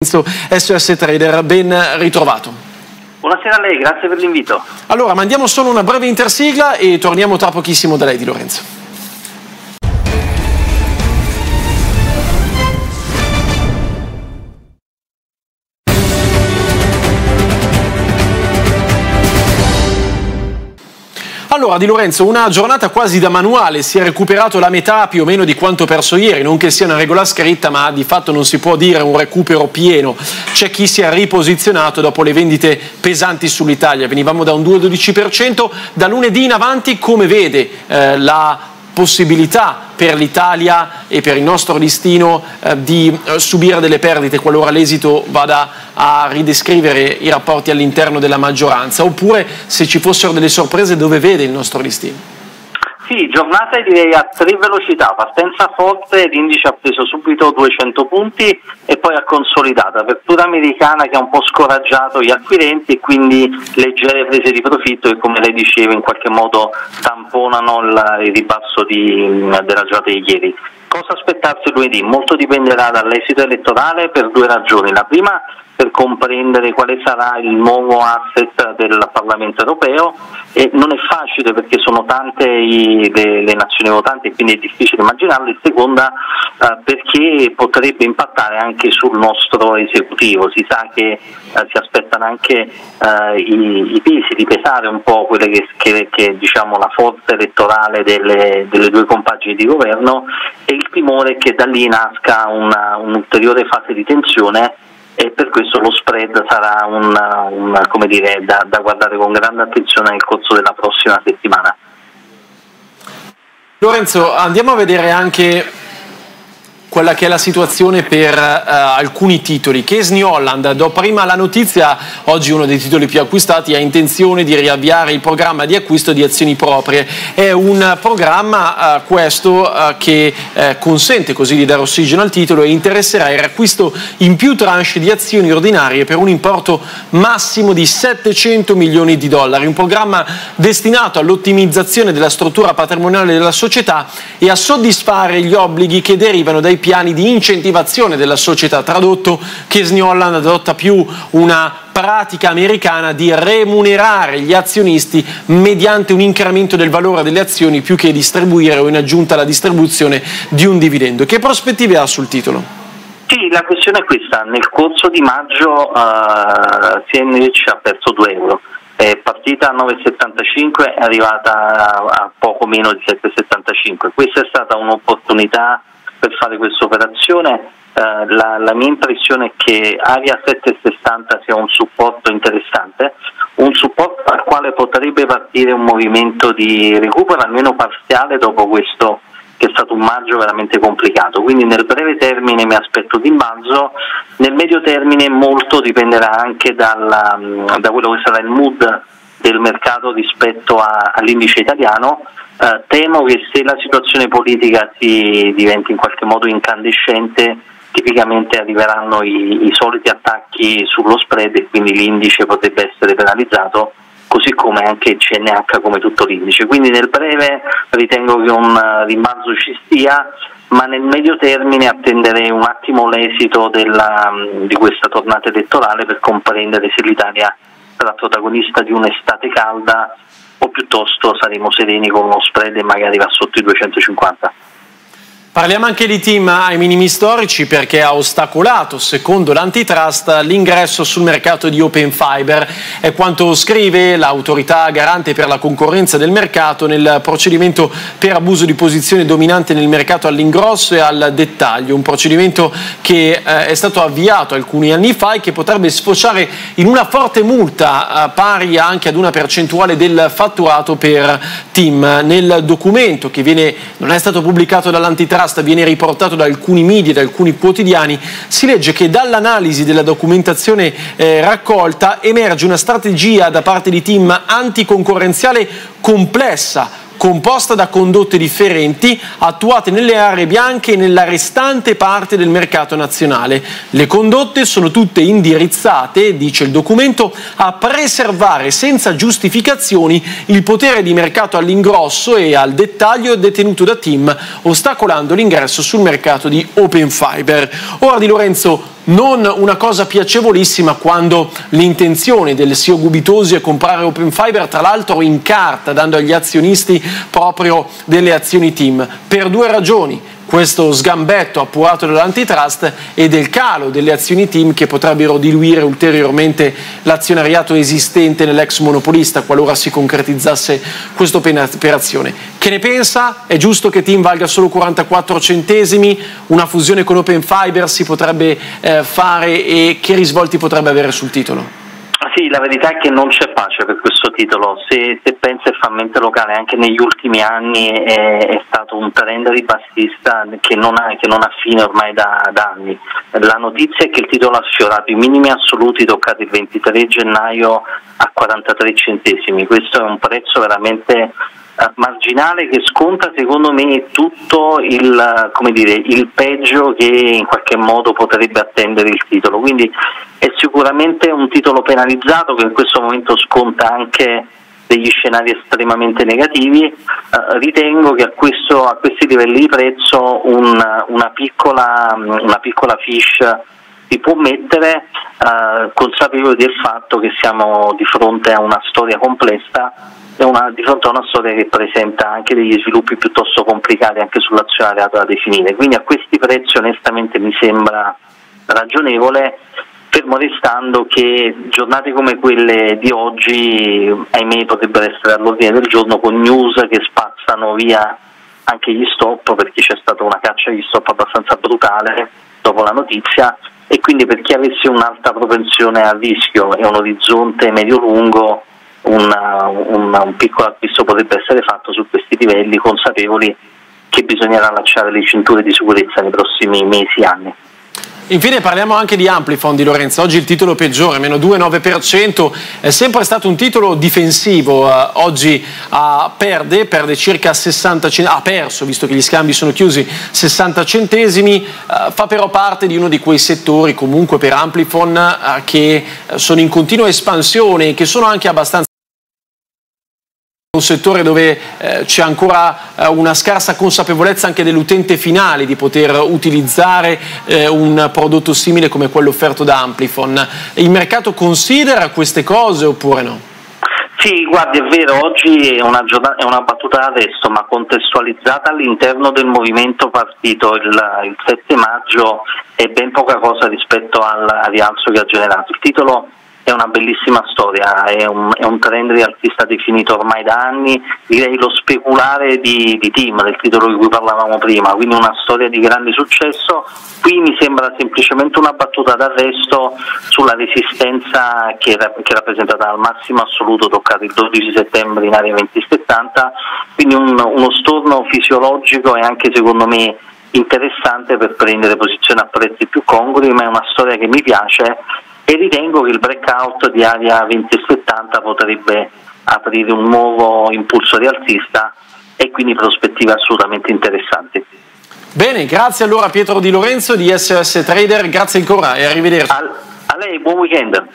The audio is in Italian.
SOS Trader, ben ritrovato. Buonasera a lei, grazie per l'invito. Allora, mandiamo solo una breve intersigla e torniamo tra pochissimo da lei Di Lorenzo. Allora, Di Lorenzo, una giornata quasi da manuale, si è recuperato la metà più o meno di quanto perso ieri, non che sia una regola scritta, ma di fatto non si può dire un recupero pieno. C'è chi si è riposizionato dopo le vendite pesanti sull'Italia, venivamo da un 2-12%, da lunedì in avanti come vede eh, la possibilità per l'Italia e per il nostro listino eh, di eh, subire delle perdite qualora l'esito vada a ridescrivere i rapporti all'interno della maggioranza, oppure se ci fossero delle sorprese dove vede il nostro listino? Sì, giornata direi a tre velocità, partenza forte, l'indice ha preso subito 200 punti e poi ha consolidato, apertura americana che ha un po' scoraggiato gli acquirenti e quindi leggere prese di profitto che come lei diceva in qualche modo tamponano il, ribasso di, della giornata di ieri. Cosa aspettarsi lunedì? Molto dipenderà dall'esito elettorale per due ragioni. La prima per comprendere quale sarà il nuovo asset del Parlamento europeo. E non è facile perché sono tante i, le, le, nazioni votanti e quindi è difficile immaginarlo, e seconda eh, perché potrebbe impattare anche sul nostro esecutivo, si sa che eh, si aspettano anche eh, i, i, pesi di pesare un po' quelle che, che, che diciamo, la forza elettorale delle, delle, due compagini di governo. E il timore che da lì nasca un'ulteriore fase di tensione e per questo lo spread sarà una, una, dire, da, da guardare con grande attenzione nel corso della prossima settimana. Lorenzo, andiamo a vedere anche quella che è la situazione per uh, alcuni titoli. Case New Holland, do prima la notizia, oggi uno dei titoli più acquistati ha intenzione di riavviare il programma di acquisto di azioni proprie. È un programma uh, questo uh, che consente così di dare ossigeno al titolo e interesserà il riacquisto in più tranche di azioni ordinarie per un importo massimo di 700 milioni di dollari. Un programma destinato all'ottimizzazione della struttura patrimoniale della società e a soddisfare gli obblighi che derivano dai piani di incentivazione della società. Tradotto, Casey Holland adotta più una pratica americana di remunerare gli azionisti mediante un incremento del valore delle azioni più che distribuire o in aggiunta alla distribuzione di un dividendo. Che prospettive ha sul titolo? Sì, la questione è questa. Nel corso di maggio uh, CNH ha perso 2 euro. È partita a 9,75 è arrivata a poco meno di 7,75. Questa è stata un'opportunità per fare questa operazione. Eh, la, la, mia impressione è che Aria 760 sia un supporto interessante, un supporto al quale potrebbe partire un movimento di recupero almeno parziale dopo questo che è stato un maggio veramente complicato, quindi nel breve termine mi aspetto di imbalzo, nel medio termine molto dipenderà anche dalla, da quello che sarà il mood del mercato rispetto all'indice italiano eh, temo che se la situazione politica si diventi in qualche modo incandescente, tipicamente arriveranno i, i soliti attacchi sullo spread e quindi l'indice potrebbe essere penalizzato così come anche il CNH come tutto l'indice. Quindi nel breve ritengo che un rimbalzo ci stia, ma nel medio termine attenderei un attimo l'esito della, di questa tornata elettorale per comprendere se l'Italia sarà protagonista di un'estate calda o piuttosto saremo sereni con uno spread e magari va sotto i 250. Parliamo anche di team ai minimi storici perché ha ostacolato, secondo l'antitrust, l'ingresso sul mercato di Open Fiber. È quanto scrive l'autorità garante per la concorrenza del mercato nel procedimento per abuso di posizione dominante nel mercato all'ingrosso e al dettaglio. Un procedimento che eh, è stato avviato alcuni anni fa e che potrebbe sfociare in una forte multa eh, pari anche ad una percentuale del fatturato per team. Nel documento che viene, non è stato pubblicato dall'antitrust Trust viene riportato da alcuni media, da alcuni quotidiani, si legge che dall'analisi della documentazione eh, raccolta emerge una strategia da parte di team anticoncorrenziale complessa composta da condotte differenti attuate nelle aree bianche e nella restante parte del mercato nazionale. Le condotte sono tutte indirizzate, dice il documento, a preservare senza giustificazioni il potere di mercato all'ingrosso e al dettaglio detenuto da team, ostacolando l'ingresso sul mercato di Open Fiber. Ora di Lorenzo non una cosa piacevolissima quando l'intenzione del CEO Gubitosi è comprare Open Fiber, tra l'altro in carta, dando agli azionisti proprio delle azioni team, per due ragioni questo sgambetto appurato dall'antitrust e del calo delle azioni team che potrebbero diluire ulteriormente l'azionariato esistente nell'ex monopolista qualora si concretizzasse questa operazione. Che ne pensa? È giusto che team valga solo 44 centesimi? Una fusione con Open Fiber si potrebbe eh, fare e che risvolti potrebbe avere sul titolo? Sì, la verità è che non c'è pace per questo titolo. Se, se pensa il frammento locale anche negli ultimi anni è, è stato un trend ribassista che non ha, che non ha fine ormai da, da, anni. La notizia è che il titolo ha sfiorato i minimi assoluti toccati il 23 gennaio a 43 centesimi. Questo è un prezzo veramente Uh, marginale che sconta secondo me tutto il, dire, il, peggio che in qualche modo potrebbe attendere il titolo. Quindi è sicuramente un titolo penalizzato che in questo momento sconta anche degli scenari estremamente negativi, eh, ritengo che a, questo, a, questi livelli di prezzo un, una, piccola, una, piccola, fish si può mettere eh, consapevoli del fatto che siamo di fronte a una storia complessa e una, di fronte a una storia che presenta anche degli sviluppi piuttosto complicati anche sull'azionario da definire. Quindi a questi prezzi onestamente mi sembra ragionevole fermo restando che giornate come quelle di oggi, ahimè, potrebbero essere all'ordine del giorno con news che spazzano via anche gli stop perché c'è stata una caccia agli stop abbastanza brutale dopo la notizia e quindi per chi avesse un'alta propensione a rischio e un orizzonte medio-lungo un, un piccolo acquisto potrebbe essere fatto su questi livelli consapevoli che bisognerà allacciare le cinture di sicurezza nei prossimi mesi e anni. Infine parliamo anche di Amplifon di Lorenzo, oggi il titolo peggiore, meno 2,9%, è sempre stato un titolo difensivo, uh, oggi perde, perde circa 60 centesimi, ha perso visto che gli scambi sono chiusi 60 centesimi, uh, fa però parte di uno di quei settori comunque per Amplifon che sono in continua espansione e che sono anche abbastanza un settore dove eh, c'è ancora eh, una scarsa consapevolezza anche dell'utente finale di poter utilizzare eh, un prodotto simile come quello offerto da Amplifon. Il mercato considera queste cose oppure no? Sì, guardi, è vero, oggi è una, è una battuta adesso, ma contestualizzata all'interno del movimento partito il, il 7 maggio è ben poca cosa rispetto al, al rialzo che ha generato. Il titolo è una bellissima storia, è un, è un trend rialzista definito ormai da anni, direi lo speculare di, di team, del titolo di cui parlavamo prima, quindi una storia di grande successo. Qui mi sembra semplicemente una battuta d'arresto sulla resistenza che, che è rappresentata dal massimo assoluto toccato il 12 settembre in area 2070, quindi un, uno storno fisiologico e anche secondo me interessante per prendere posizione a prezzi più congrui, ma è una storia che mi piace e ritengo che il breakout di area 2070 potrebbe aprire un nuovo impulso rialzista e quindi prospettive assolutamente interessanti. Bene, grazie allora Pietro Di Lorenzo di SOS Trader, grazie ancora e arrivederci. A lei, buon weekend.